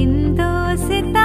इंदो सित